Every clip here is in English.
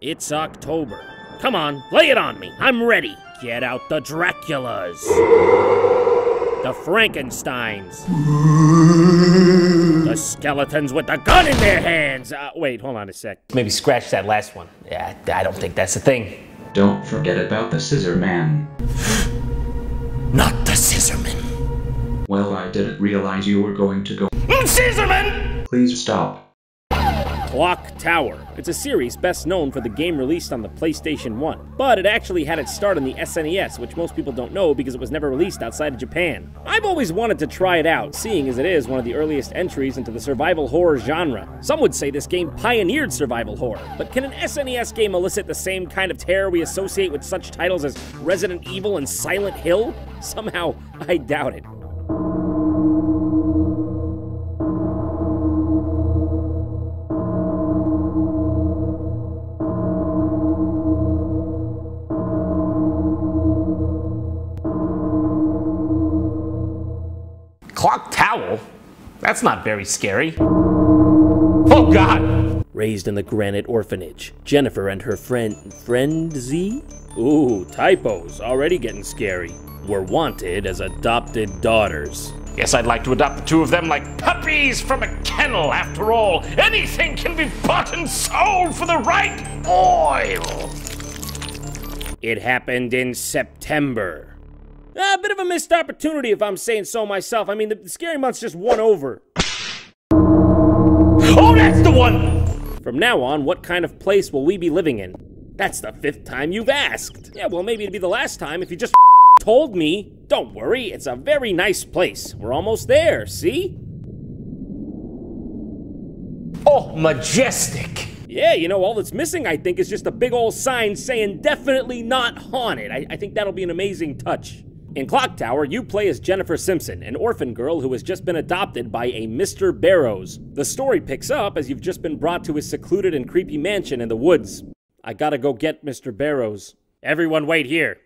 It's October. Come on, lay it on me. I'm ready. Get out the Draculas. The Frankensteins. The skeletons with the gun in their hands. Uh, wait, hold on a sec. Maybe scratch that last one. Yeah, I don't think that's a thing. Don't forget about the Scissor Man. Not the Scissorman. Well, I didn't realize you were going to go. Scissorman! Please stop. Clock Tower. It's a series best known for the game released on the PlayStation 1, but it actually had its start on the SNES, which most people don't know because it was never released outside of Japan. I've always wanted to try it out, seeing as it is one of the earliest entries into the survival horror genre. Some would say this game pioneered survival horror, but can an SNES game elicit the same kind of terror we associate with such titles as Resident Evil and Silent Hill? Somehow, I doubt it. Clock towel? That's not very scary. Oh god! Raised in the granite orphanage, Jennifer and her friend, friend Z? Ooh, typos, already getting scary. Were wanted as adopted daughters. Yes, I'd like to adopt the two of them like puppies from a kennel. After all, anything can be bought and sold for the right oil. It happened in September. A bit of a missed opportunity, if I'm saying so myself. I mean, the, the scary month's just one over. Oh, that's the one! From now on, what kind of place will we be living in? That's the fifth time you've asked. Yeah, well, maybe it'd be the last time if you just told me. Don't worry, it's a very nice place. We're almost there, see? Oh, majestic! Yeah, you know, all that's missing, I think, is just a big old sign saying definitely not haunted. I, I think that'll be an amazing touch. In Clock Tower, you play as Jennifer Simpson, an orphan girl who has just been adopted by a Mr. Barrows. The story picks up as you've just been brought to his secluded and creepy mansion in the woods. I gotta go get Mr. Barrows. Everyone wait here.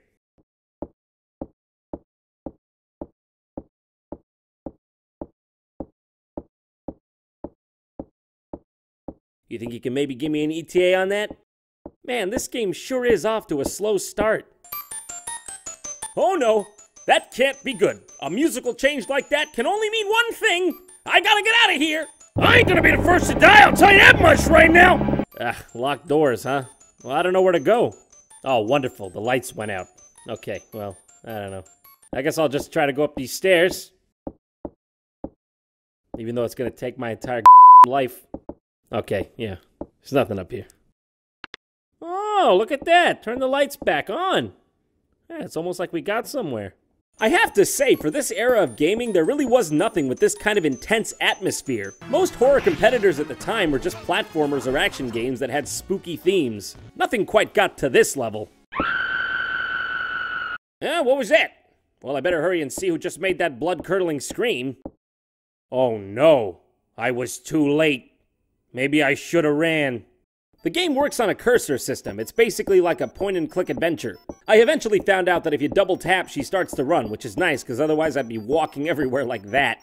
You think you can maybe give me an ETA on that? Man, this game sure is off to a slow start. Oh no, that can't be good. A musical change like that can only mean one thing. I gotta get out of here. I ain't gonna be the first to die, I'll tell you that much right now. Ah, locked doors, huh? Well, I don't know where to go. Oh, wonderful, the lights went out. Okay, well, I don't know. I guess I'll just try to go up these stairs. Even though it's gonna take my entire life. Okay, yeah. There's nothing up here. Oh, look at that. Turn the lights back on. Yeah, it's almost like we got somewhere. I have to say, for this era of gaming, there really was nothing with this kind of intense atmosphere. Most horror competitors at the time were just platformers or action games that had spooky themes. Nothing quite got to this level. Yeah, what was that? Well, I better hurry and see who just made that blood-curdling scream. Oh no, I was too late. Maybe I should have ran. The game works on a cursor system. It's basically like a point and click adventure. I eventually found out that if you double tap, she starts to run, which is nice because otherwise I'd be walking everywhere like that.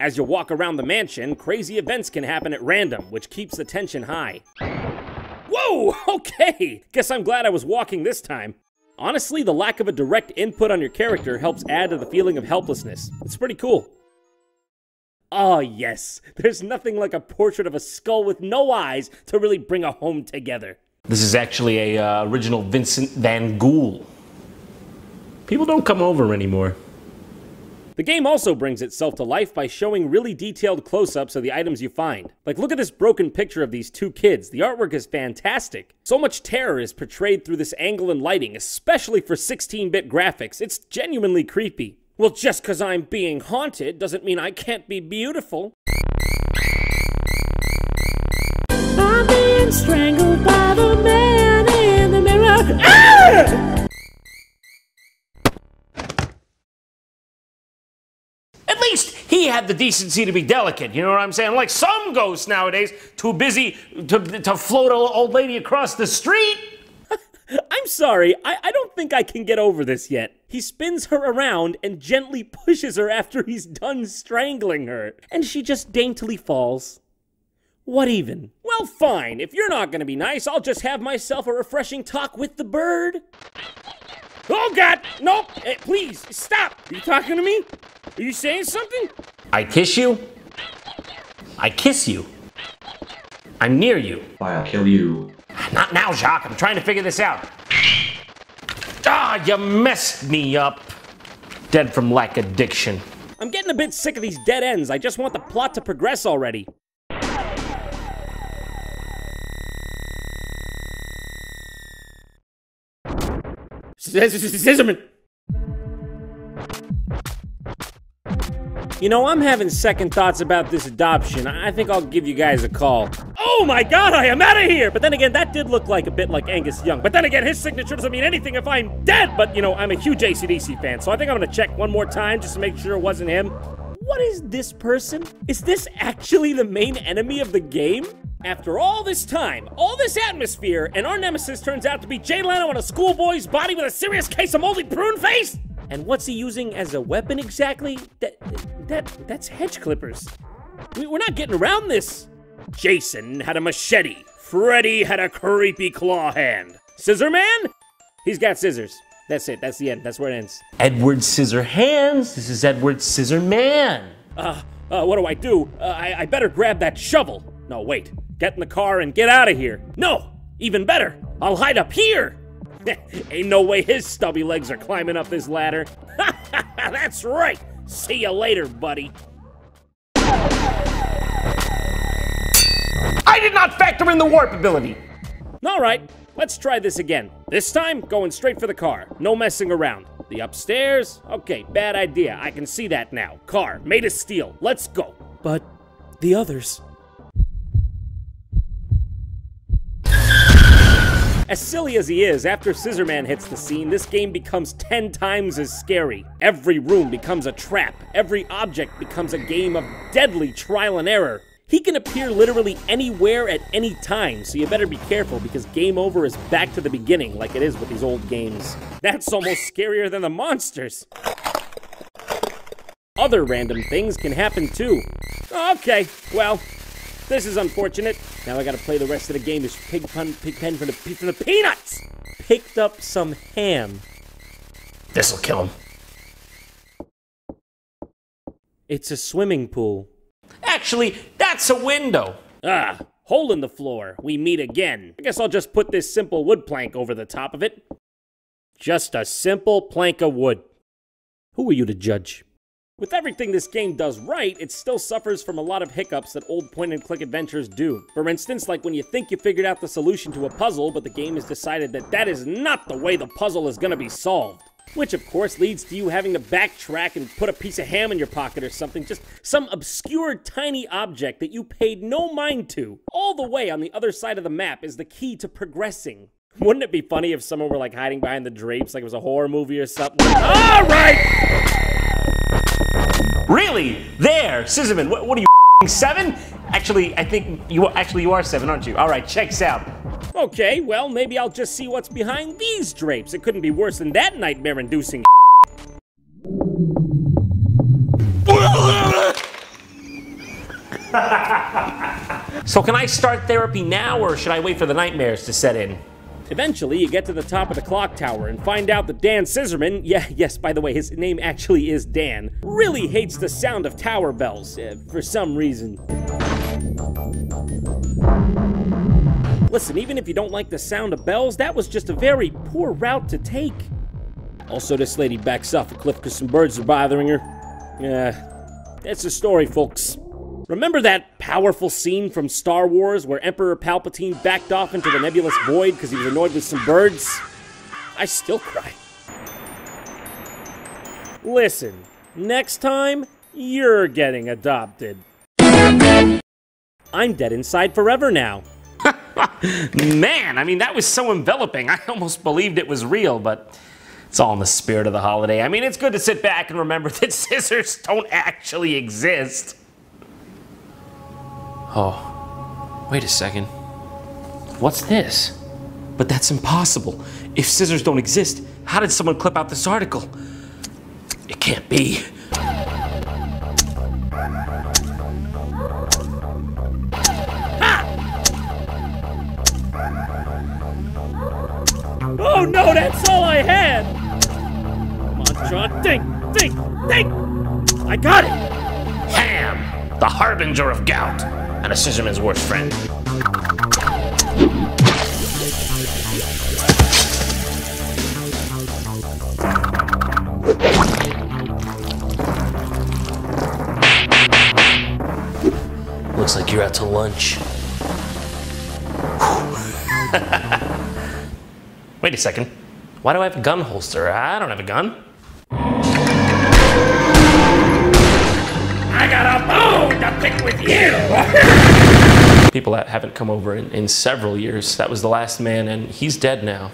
As you walk around the mansion, crazy events can happen at random, which keeps the tension high. Whoa, okay! Guess I'm glad I was walking this time. Honestly, the lack of a direct input on your character helps add to the feeling of helplessness. It's pretty cool. Ah, yes. There's nothing like a portrait of a skull with no eyes to really bring a home together. This is actually a uh, original Vincent van Gogh. People don't come over anymore. The game also brings itself to life by showing really detailed close-ups of the items you find. Like look at this broken picture of these two kids. The artwork is fantastic. So much terror is portrayed through this angle and lighting, especially for 16-bit graphics. It's genuinely creepy. Well, just because I'm being haunted doesn't mean I can't be beautiful. I'm being strangled by the man in the mirror. Ah! At least he had the decency to be delicate, you know what I'm saying? Like some ghosts nowadays, too busy to, to float an old lady across the street. I'm sorry, I, I don't think I can get over this yet. He spins her around and gently pushes her after he's done strangling her, and she just daintily falls. What even? Well, fine. If you're not gonna be nice, I'll just have myself a refreshing talk with the bird. Oh, God! Nope! Eh, please, stop! Are you talking to me? Are you saying something? I kiss you? I kiss you. I'm near you. I'll kill you. Not now, Jacques. I'm trying to figure this out. Ah, you messed me up. Dead from lack of addiction. I'm getting a bit sick of these dead ends. I just want the plot to progress already. Scissorman! You know, I'm having second thoughts about this adoption. I think I'll give you guys a call. Oh my god, I am out of here! But then again, that did look like a bit like Angus Young. But then again, his signature doesn't mean anything if I'm dead! But, you know, I'm a huge ACDC fan, so I think I'm gonna check one more time just to make sure it wasn't him. What is this person? Is this actually the main enemy of the game? After all this time, all this atmosphere, and our nemesis turns out to be Jay Leno on a schoolboy's body with a serious case of moldy prune face? And what's he using as a weapon exactly? That, that, that's hedge clippers. We, we're not getting around this. Jason had a machete. Freddy had a creepy claw hand. Scissor Man? He's got scissors. That's it. That's the end. That's where it ends. Edward Scissorhands. This is Edward Scissorman. Uh, uh, what do I do? Uh, I, I better grab that shovel. No, wait. Get in the car and get out of here. No, even better. I'll hide up here. Ain't no way his stubby legs are climbing up this ladder. That's right. See you later, buddy. I did not factor in the warp ability. All right, let's try this again. This time, going straight for the car. No messing around. The upstairs? Okay, bad idea. I can see that now. Car, made of steel. Let's go. But the others. As silly as he is, after Scissorman hits the scene, this game becomes 10 times as scary. Every room becomes a trap. Every object becomes a game of deadly trial and error. He can appear literally anywhere at any time, so you better be careful because game over is back to the beginning like it is with these old games. That's almost scarier than the monsters. Other random things can happen too. Okay, well, this is unfortunate. Now I gotta play the rest of the game as Pig Pun Pig Pen for the, for the peanuts! Picked up some ham. This'll kill him. It's a swimming pool. Actually, that's a window. Ah, hole in the floor. We meet again. I guess I'll just put this simple wood plank over the top of it. Just a simple plank of wood. Who are you to judge? With everything this game does right, it still suffers from a lot of hiccups that old point-and-click adventures do. For instance, like when you think you figured out the solution to a puzzle, but the game has decided that that is not the way the puzzle is gonna be solved. Which, of course, leads to you having to backtrack and put a piece of ham in your pocket or something, just some obscure tiny object that you paid no mind to. All the way on the other side of the map is the key to progressing. Wouldn't it be funny if someone were like hiding behind the drapes like it was a horror movie or something? Alright! Really? There, Scissorman. What, what are you seven? Actually, I think you actually you are seven, aren't you? All right, checks out. Okay, well maybe I'll just see what's behind these drapes. It couldn't be worse than that nightmare-inducing. so can I start therapy now, or should I wait for the nightmares to set in? Eventually, you get to the top of the clock tower and find out that Dan Scissorman, yeah, yes, by the way, his name actually is Dan, really hates the sound of tower bells, uh, for some reason. Listen, even if you don't like the sound of bells, that was just a very poor route to take. Also, this lady backs off a cliff because some birds are bothering her. Yeah, that's the story, folks. Remember that powerful scene from Star Wars where Emperor Palpatine backed off into the nebulous void because he was annoyed with some birds? I still cry. Listen, next time, you're getting adopted. I'm dead inside forever now. Man, I mean, that was so enveloping. I almost believed it was real, but it's all in the spirit of the holiday. I mean, it's good to sit back and remember that scissors don't actually exist. Oh, wait a second. What's this? But that's impossible. If scissors don't exist, how did someone clip out this article? It can't be. No, that's all I had! Come on, Jon, think, think, think! I got it! Ham, the harbinger of gout, and a scissorman's worst friend. Looks like you're out to lunch. Wait a second. Why do I have a gun holster? I don't have a gun. I got a bone to pick with you! People that haven't come over in, in several years. That was the last man, and he's dead now.